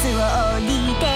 スを降りて